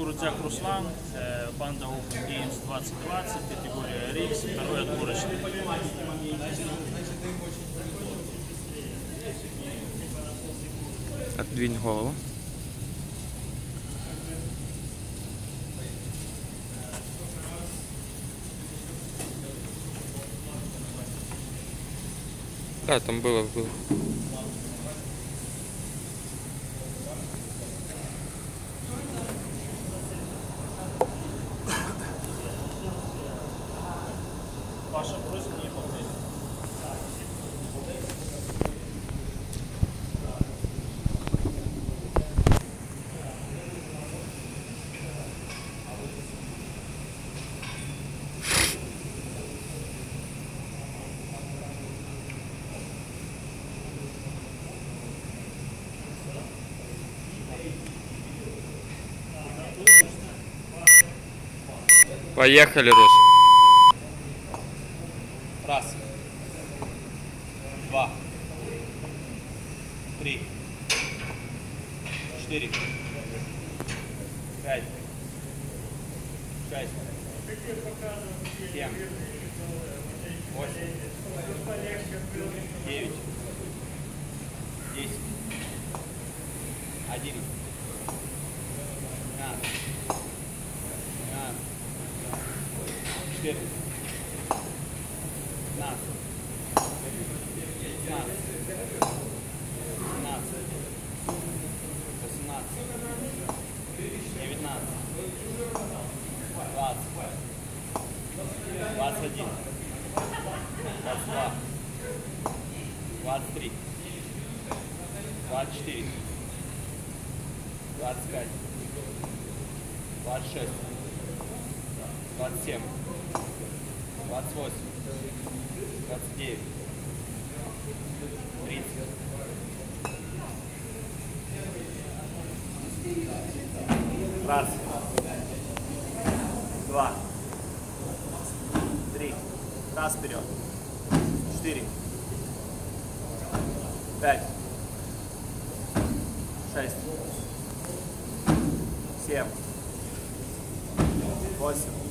Курутяк Руслан, э, банда Open Games 2020, категория RX, второй отборочный. Отдвинь голову. Да, там было, было. Поехали, Рус. Раз. Два. Три. Четыре. Пять. Шесть. Семь. Восемь. Девять. Десять. Одиннадцать. Четырнадцать. 15, 16, 17, 18, 19, 20, 21, 22, 23, 24, 25, 26, 27, 28, 29, 30. Раз. Два. Три. Раз вперед. Четыре. Пять. Шесть. Семь. Восемь.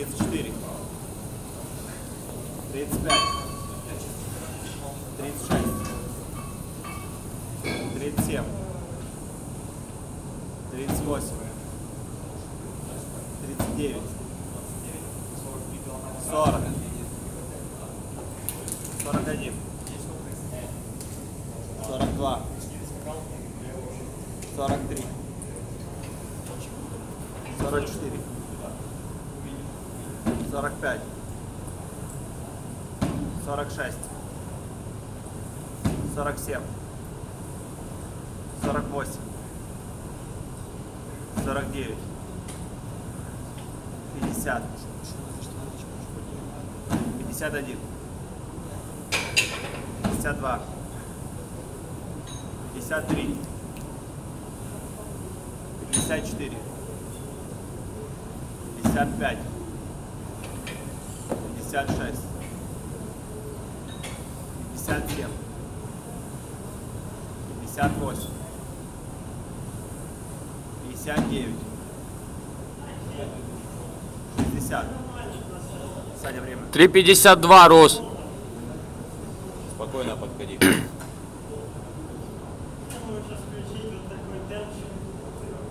34, 35, 36, 37, 38, 39, 40, 41, 42, 43, 44, 45, 46, 47, 48, 49, 50, 51, 52, 53, 54, 55, 56, 57, 58, 59, 60. Саня, время. 3.52, Рус. Спокойно подходи.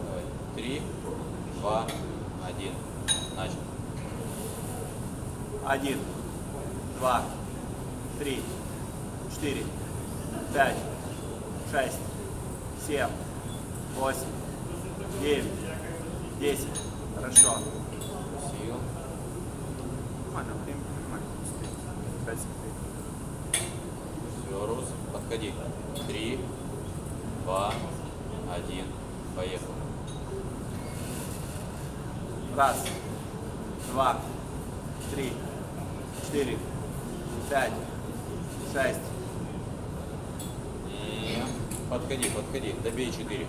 Давай. Три, два, один. Начал. Один, два, три, четыре, пять, шесть, семь, восемь, девять, десять. Хорошо. Нормально, время нормально. Все, Рус, подходи. Три, два, один. Поехал. Раз, два, три, четыре, пять, шесть, И подходи, подходи. Добей четыре.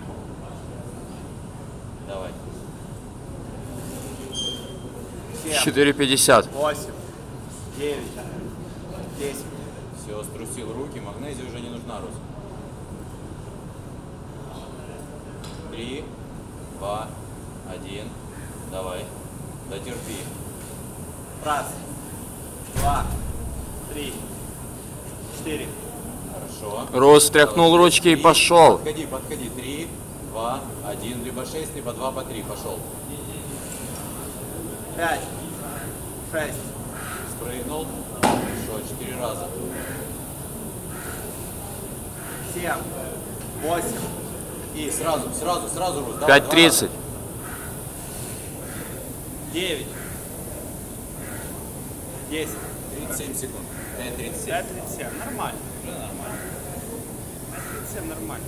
Давай. семь, 4,50. восемь, девять, десять. Все, струсил руки. Магнезия уже не нужна, Рус. Три, два, один. Давай. Дотерпи. Раз, два, три, четыре, Хорошо. Рус тряхнул ручки и пошел. Подходи, подходи. Три, два, один. Либо шесть, либо два по три. Пошел. пять, шесть, Спрыгнул. Хорошо, четыре раза. семь, восемь, И сразу, сразу, сразу, Рус. 5,30. раза. девять, десять. 37 секунд. 5.37. Пять, тридцать семь. Нормально. Уже нормально. Пять, тридцать семь нормально.